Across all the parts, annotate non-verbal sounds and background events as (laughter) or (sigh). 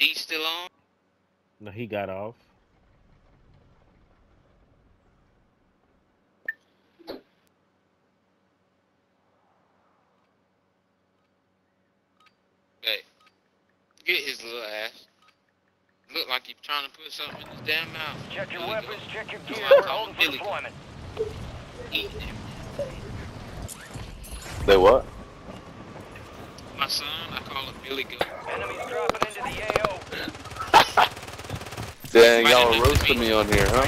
D still on? No, he got off. Hey, get his little ass. Look like he's trying to put something in his damn mouth. Check your There weapons, go. check your gear. why I We're call holding for deployment. Eating him. They what? My son, I call him Billy Goat. Enemies dropping into the AO. (laughs) Dang, y'all enough to roasting be- me on here, huh?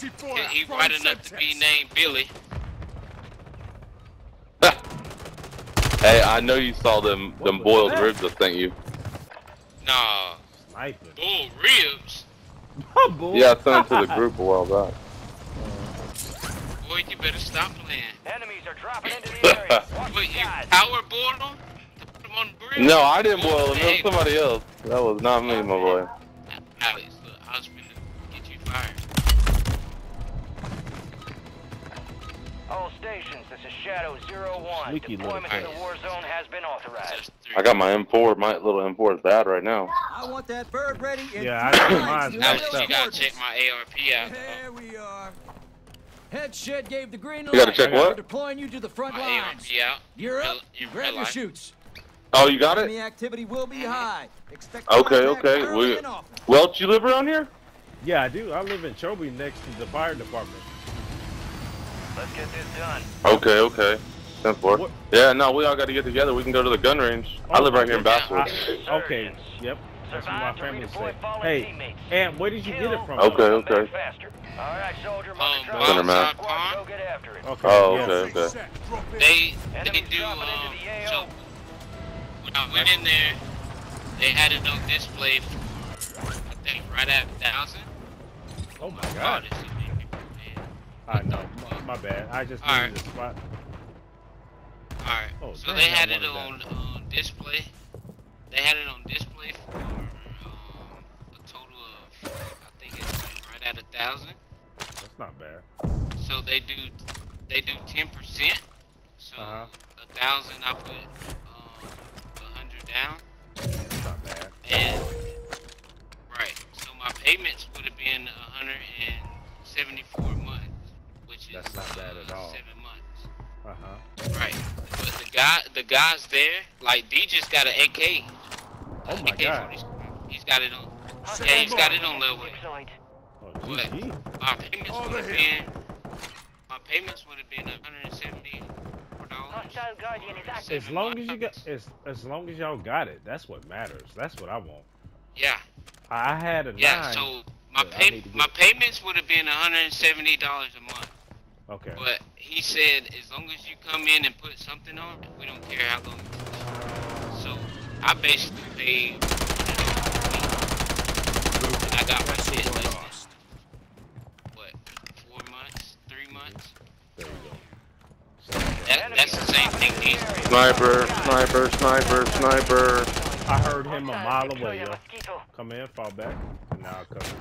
He, he white enough to be named Billy. (laughs) Hey, I know you saw them them was boiled that? ribs I sent you. Nah, Sniper. bull ribs. Bull. Yeah, I sent them to the (laughs) group a while back. Boy, you better stop playing. Enemies are dropping into the area. Watch Wait, you power boiled them? To put them on the? No, I didn't boil them. It was somebody else. That was not me, my boy. Alex, look, I was finna get you fired. All stations, this is Shadow Zero One. Sneaky little Deployment to the war zone has been authorized. Just three. I got my M4. My little M4 is bad right now. I want that bird ready Yeah, I three know lines. You Alex, you gotta check my ARP out. There we are. Head shed gave the green light. You gotta light. check We're what? deploying you to the front My lines. ARP out. You're up. In real Grab your life. shoots. Oh, you got it? Activity will be high. Expect Okay, okay. early We, and. Welch, you live around here? Yeah, I do. I live in Chobe next to the fire department. Let's get this done. Okay, okay. Ten four. What- Yeah, no, we all got to get together. We can go to the gun range. I Oh, live right here in okay. Basswood. Okay. Yep. That's what my family said. Hey, teammates. and where did you get it from? Okay, okay. Faster. All right, soldier. Um, Mark the Bombside Center man. Go get after it. Okay. Oh, yeah. okay, okay. they, they Enemies do, um, the so, when I went in there, they had it on display for, I think, right at a thousand. Oh my god. this is making me mad. I know. My, my bad. I just needed a spot. Alright, Oh, so they had it on uh, display. They had it on display for um, a total of, I think it's right at a thousand. That's not bad. So they do, they do ten percent. So Uh-huh. a thousand, I put um, a hundred down, That's not bad. and right. So my payments would have been hundred and seventy-four months, which is That's not bad at uh, all. Seven months. Uh huh. Right. But the guy, the guys there, like D just got an AK. Oh my AK god. 40. He's got it on. Yeah, he's got it on level. Oh, What? My payments would have been. My payments would have been 170 dollars. Hostile Guardian is active. As long as you got, as as long as y'all got it, that's what matters. That's what I want. Yeah, I I had a yeah. nine. So my pay, need to get my it. payments would have been 170 dollars a month. okay. But he said as long as you come in and put something on, we don't care how long. it. So I basically paid. And I got my shit less than what four months, three months. There you go. That, that's the same thing. These Sniper, sniper, sniper, sniper. I heard him a mile away, yo. Come in, fall back. Now I come.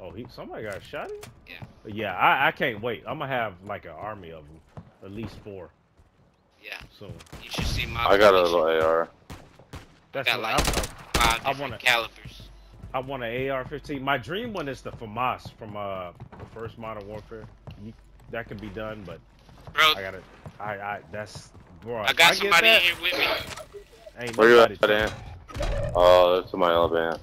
Oh, he somebody got shot in? Yeah. Yeah, I, I can't wait. I'm gonna have like an army of them, at least four Yeah, soon. you should see my. I got a little AR. That's got what like I, five I different wanna- calibers. I want an AR-15. My dream one is the FAMAS from uh the first Modern Warfare. You, that can be done, but Bro, I gotta. I I that's bro. I got get somebody in here with me. Ain't Where you at, touching- Dan? Oh, that's in my Alabama.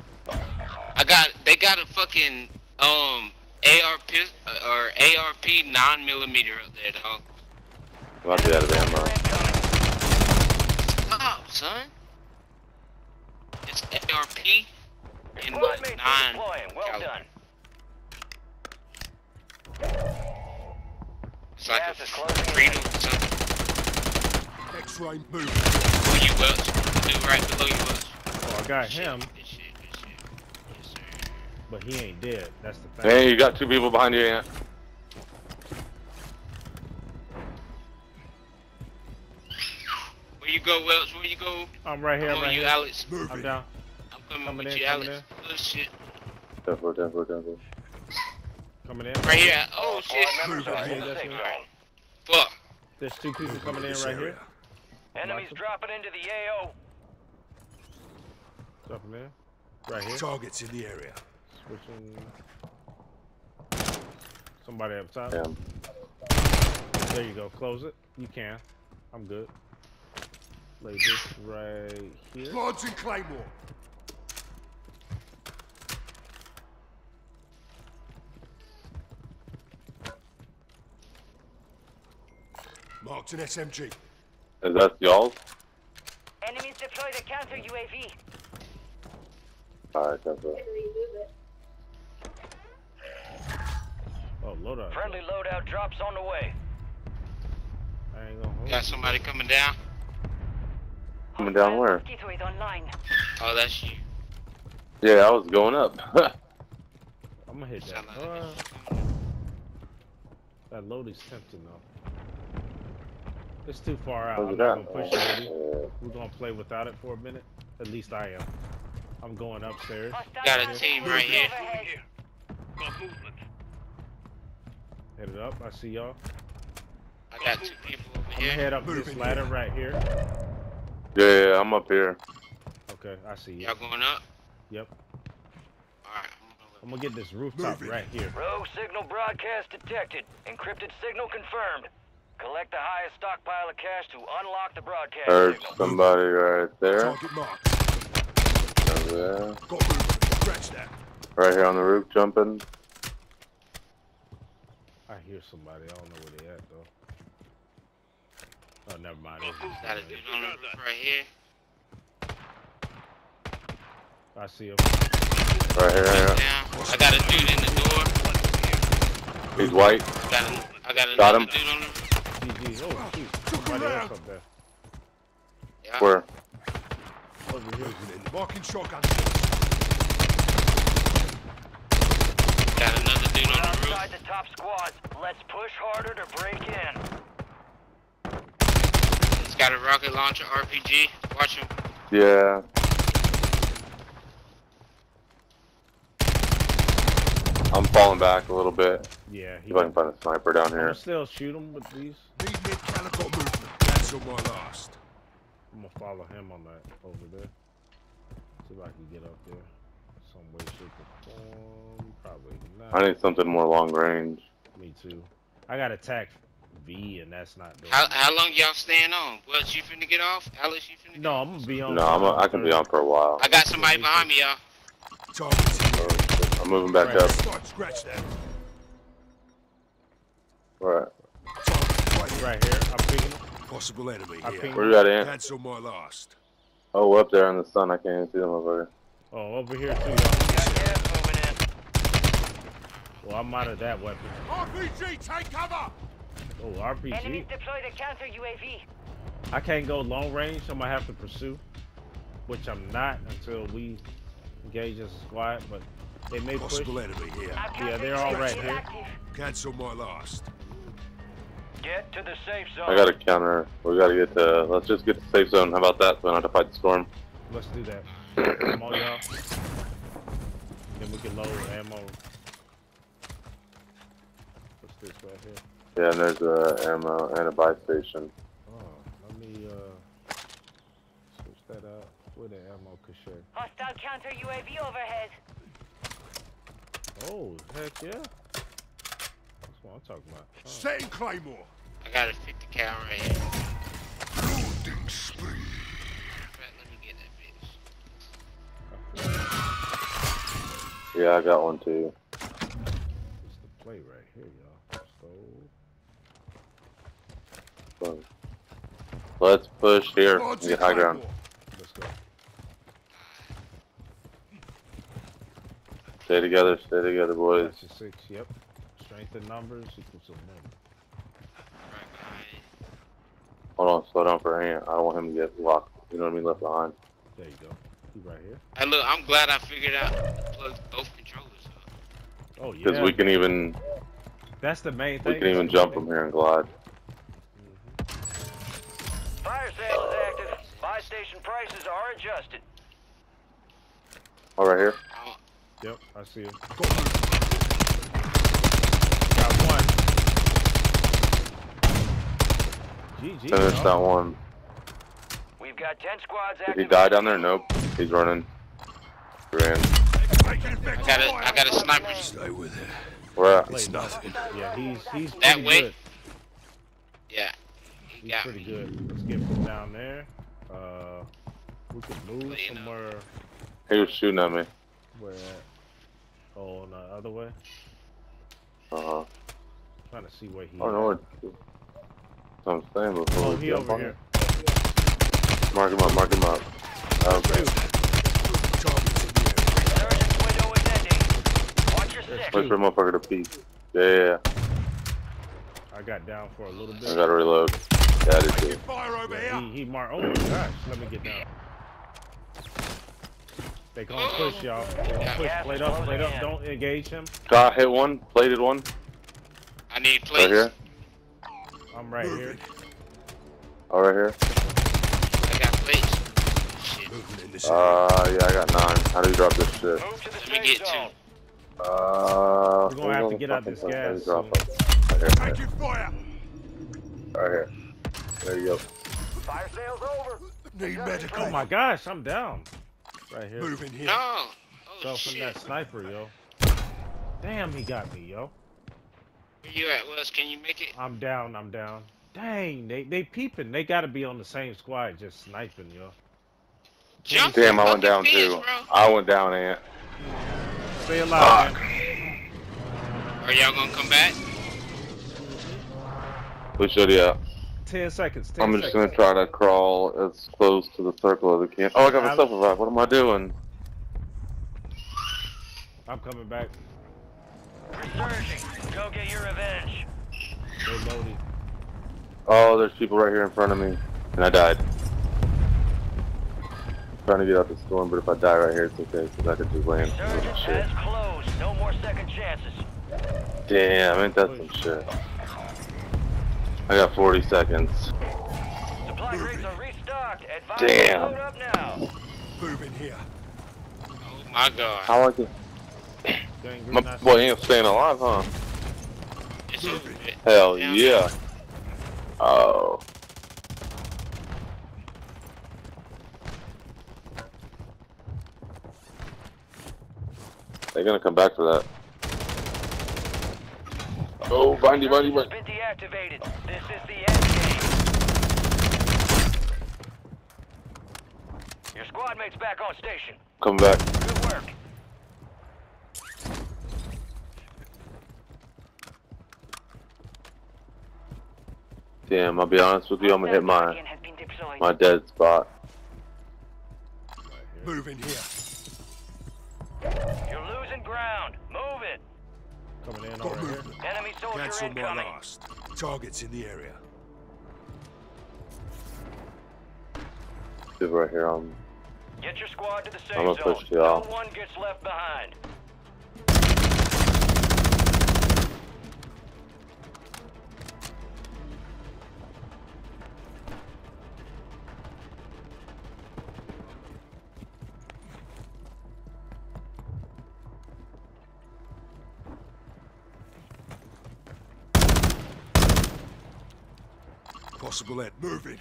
I got they got a fucking um ARP, uh, or ARP nine millimeter up there, dog. Might be out of ammo. Stop, son. It's ARP in Squad what mates are nine. Well caliber. done. It's like a is closing in. freedom or something. X-ray moving. Who you Welch? Dude right below you Welch. Oh, I got Shit, him, Good shit, shit. Yes, sir. but he ain't dead. That's the thing. Hey, you got two people behind you, Ant. Where you go, Welch? Where you go? I'm right here, Come on, right you here. Alex. I'm Moving. down. I'm coming, Coming with in, you, coming Alex. Good shit. Denver, Denver, Denver. Coming in. Right here. Oh, oh shit. Squad members are in Moving. the safe Moving. zone. Fuck. There's two people coming in right here. Enemies dropping into the AO. Something in. Right here. Targets in the area. Switching. Somebody up top. Damn. There you go. Close it. You can. I'm good. Lay this right here. Squads in Claymore. Marked an SMG. Is that y'all's? Enemies deploy the counter UAV. Alright, that's it. Oh, load up. Friendly loadout drops on the way. I ain't gonna hold Got you. somebody coming down. Coming down where? Mosquito is online. Oh, that's you. Yeah, I was going up. (laughs) I'm gonna hit that. Like Uh, that's you coming. that load is tempting though. It's too far out. I'm not gonna push it. Uh, We're gonna play without it for a minute. At least I am. I'm going upstairs. Got a team right here. overhead. Headed up. I see y'all. I got two people over I'm gonna here. head up Moving this ladder here. right here. yeah, yeah, yeah, I'm up here. Okay, I see you. Y'all going up? Yep. Alright, I'm gonna get this rooftop Moving. right here. Rogue signal broadcast detected. Encrypted signal confirmed. Collect the highest stockpile of cash to unlock the broadcast Heard signal. somebody right there. Target marked. Over there. Got movement. Scratch that. Right here on the roof jumping. I hear somebody. I don't know where they at though. Oh, never mind. Got a dude on the roof right here. I see him. Right here. Right here. I got a dude in the door. He's white. Got a, I got Got another him. dude on the roof. GG. Oh shoot. Somebody else up there. Yeah. Where? Over here. Marking shotgun. Got another dude We're on the roof. outside the top squads. Let's push harder to break in. He's got a rocket launcher RPG. Watch him. Yeah. I'm falling back a little bit. Yeah. He, See if I can find a sniper down I'm here. gonna still shoot him with these. Need mid caliber movement. Cancel my last. I'm gonna follow him on that over there. See if I can get up there. Some way, shape, or form. Probably not. I need something more long range. Me too. I got attack V, and that's not doing. How, how long y'all staying on? What, you finna get off? Alice, you finna get No, off? I'm gonna be on. No, I'm a, I can be on for a while. I got somebody behind me, y'all. Targets in shit. I'm moving back Right. up. Start scratch that. Right. Right here. I'm picking him. Possible enemy I here. pinged Where you at, Ant? Cancel my last. Oh, up there in the sun. I can't even see them over Oh, over here too, y'all. Got gas moving in. Well, I'm out of that weapon. RPG, take cover! Oh, RPG. Enemies deploy the counter UAV. I can't go long range, so I'm gonna have to pursue, which I'm not until we engage as a squad. But they may push. Possible enemy here. Our Yeah, they're all UAV right is here. Cancel my last. Get to the safe zone. I got a counter. We gotta get to. Let's just get to safe zone. How about that? So we don't have to fight the storm. Let's do that. (clears throat) Come on, y'all. Then we can load ammo. What's this right here? Yeah, and there's a ammo and a buy station. Oh, let me uh switch that out. Where the ammo cache? Hostile counter UAV overhead. Oh, heck yeah. That's what I'm talking about. Oh. Setting Claymore. I got a 50 cal right here. Loading spree. Right, let me get that bitch. Yeah, I got one too. It's the play right here, y'all. So So, Let's push here and Squads get high ground. Let's go. Stay together, stay together, boys. That's a six. Yep. Strength in numbers equals a number. Right behind you. Hold on, slow down for a hand. I don't want him to get locked. You know what I mean? Left behind. There you go. He right here. Hey, look, I'm glad I figured out to plug both controllers up. Oh yeah. Because we can even That's the main thing. we can even jump from here and glide. Fire sale is active. Buy station prices are adjusted. All right here. Yep, I see him. Got movement. Got one. GG. Finish that one. We've got 10 squads Did he die down there? Nope. He's running. ran. Taking I got a. I got a sniper. Stay with it. Where at? It's nothing. Yeah, he's he's That way? good. Yeah. He He's got pretty me. good. Let's get from down there. Uh, we could move Well, you know. somewhere. He was shooting at me. Where at? Oh, on the other way. Uh huh. Trying to see where he. I don't know what. what I'm saying before. Oh, he over on here. Mark him up. Mark him up. Okay. Targets in the area. Resurgence window is ending. Watch your six. Wait for a motherfucker to peek. Yeah, yeah, yeah. I got down for a little bit. I gotta reload. Yeah, I did too. fire over Yeah, here. he, he marked. Oh my gosh, let me get down. They gonna push y'all. They gonna push. Plate up, closing plate up. Don't engage him. Got hit one. Plated one. I need plates. Right plates. here. I'm right here. Moving. Oh, right here. I got plates. Shit. Moving in this area. Uh, yeah, I got nine. How do you drop this shit? Move to the Let me get two. Uh, We're gonna have to get out this fucking place. How gas drop soon. it? Right here, right Taking fire. here, right here. There you go. Fire sales over. Need medical. Oh my gosh, I'm down. Right here. Moving here. No. Oh Fell from shit. that sniper, yo. Damn, he got me, yo. Where you at, Wes? Can you make it? I'm down. I'm down. Dang, they they peeping. They gotta be on the same squad, just sniping, yo. Jump Damn, I went down fence, too. Bro. I went down, Ant. Stay alive, Fuck. man. Are y'all gonna come back? We should, yeah. Ten seconds. 10 I'm seconds. just gonna try to crawl as close to the circle as I can. Oh, I got myself a revive. What am I doing? I'm coming back. Resurging. Go get your revenge. They loaded. Oh, there's people right here in front of me, and I died. trying to get out the storm, but if I die right here, it's okay because I can just land. Oh, Resurgence shit. has closed. No more second chances. Damn, ain't that some shit? I got 40 seconds. Supply crates are restocked. Advise Damn. load up now. Moving here. Oh my god. How I can? My boy ain't staying alive, huh? It's over with. Hell yeah. Oh. They're gonna come back for that. Oh, bindy, bindy, bindy. been deactivated. This is the end game. Your squad mate's back on station. Come back. Good work. Damn, I'll be honest with you, I'm gonna hit my has been deployed. my dead spot. Move in here. You're losing ground. Move it. Coming in Got over here. movement. Enemy soldier Cancel my last. Targets in the area. Dude, right here. Um, Get your squad to the safe I'm gonna zone. push you no off. one gets left behind. Possible end. Moving.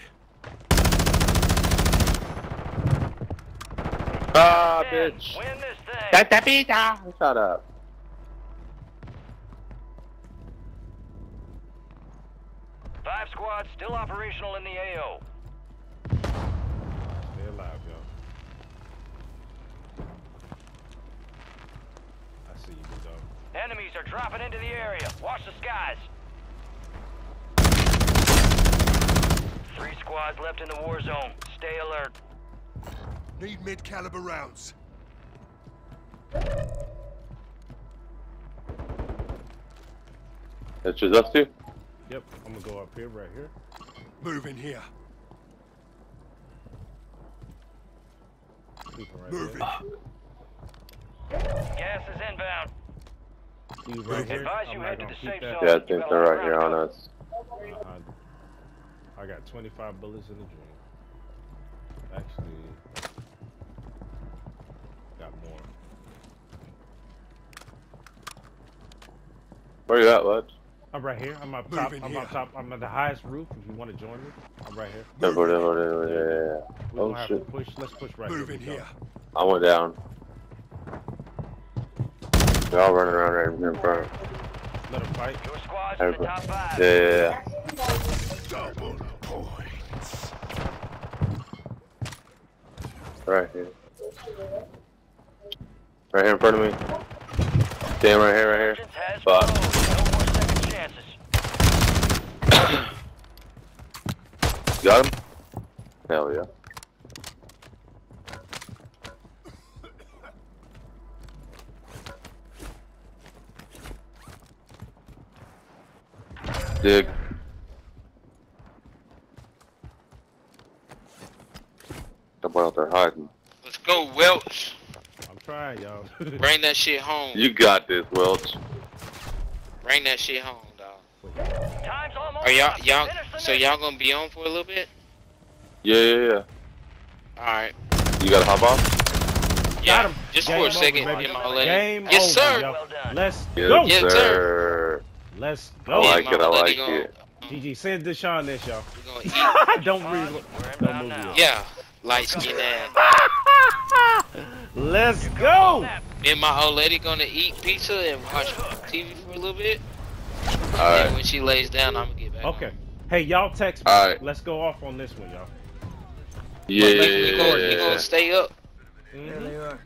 ah, Ten. bitch. Win this thing. Shut up. Five squads still operational in the AO. Stay alive, yo. I see you, dog. Enemies are dropping into the area. Watch the skies. Three squads left in the war zone. Stay alert. Need mid-caliber rounds. That's just us two? Yep, I'm gonna go up here, right here. Moving here. Right Moving. there. Gas is inbound. Right here. Advise you I'm head to the safe zone. Yeah, I think they're right here on us. Uh-huh. I got 25 bullets in the dream. Actually, got more. Where you at, Ledge? I'm right here. I'm up top. Moving I'm here. up top. I'm at the highest roof. If you want to join me, I'm right here. Over there, there, there, yeah, yeah. We're Oh, gonna have shit. to push. Let's push right Moving here. here. I went down. Y'all running around right in front. Let him fight. Your squad's in the top five. Yeah, yeah, yeah. Double points. Right here. Right here in front of me. Damn, right here, right here. Agents Fuck. closed. No more second chances. (coughs) Got him? Hell yeah. Dig. That boy out there hiding. Let's go, Welch. I'm trying, y'all. Bring that shit home. You got this, Welch. Bring that shit home, dog. Time's almost Are y'all y'all so y'all gonna be on for a little bit? Yeah, yeah, yeah. All right. You gotta hop off? Yeah. Got him. Just Game for a second. baby. Get my old lady. Game Yes, over, sir. y'all. Well done. Let's Yes, go. Yes, sir. Let's go. I like it, I like gonna- it. GG, send Deshaun this, y'all. we (laughs) don't Fine, read. we're Don't move Yeah. Light skin ass. (laughs) Let's go. Me and my old lady gonna eat pizza and watch TV for a little bit. Alright. when she lays down, I'm gonna get back. Okay. on. Hey, y'all text me. Alright. Let's go off on this one, y'all. Yeah, But yeah, we, we, gonna, we yeah, gonna stay up. Mm-hmm. There they are.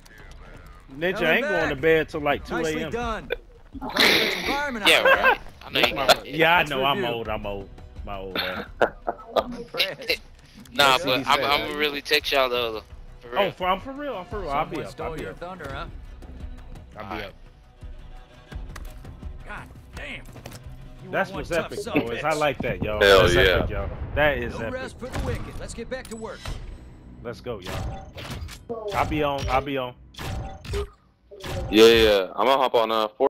Ninja Coming ain't going to bed till like 2 Nicely a.m. done. (laughs) Complex environment out Yeah, right. I know you. Yeah, I know. I'm old. I'm old. My old man. (laughs) (laughs) Nah, but he I'm, I'm gonna really text y'all though. For real. Oh, for, I'm for real. I'm for real. I'll be Someone up. I'll be your up. thunder, huh? I'll be Alright. up. God damn. You That's what's epic, son boys. bitch. I like that, y'all. Hell That's yeah. epic, y'all. That is No epic. rest for the wicked. Let's get back to work. Let's go, y'all. I'll be on. I'll be on. Yeah, yeah. I'm gonna hop on uh,